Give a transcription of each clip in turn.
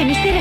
てみせる。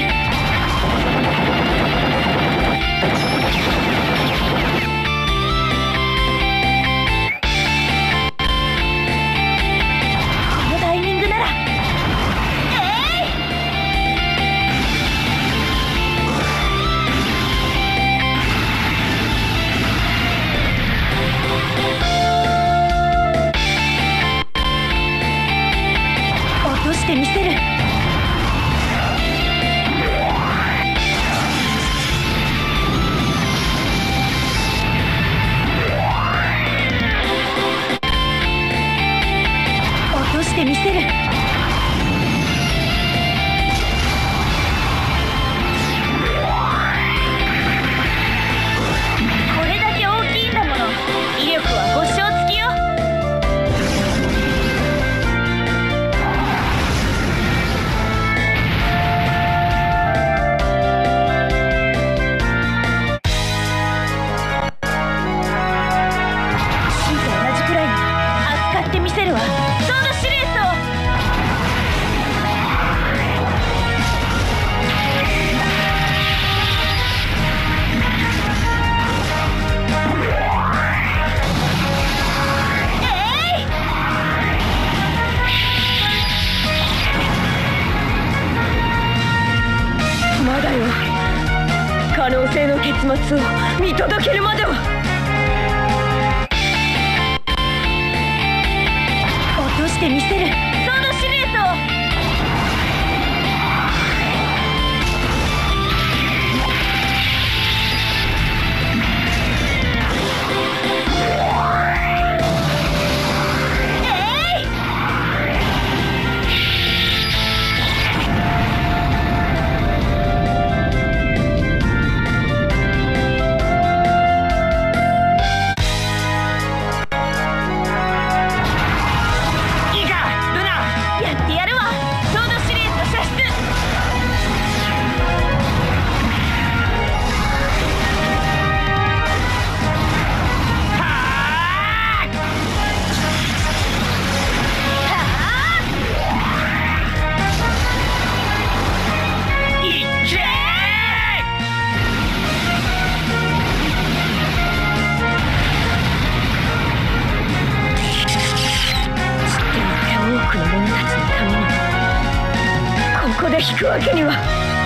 可能性の結末を見届けるまでは。落としてみせる。引くわけには。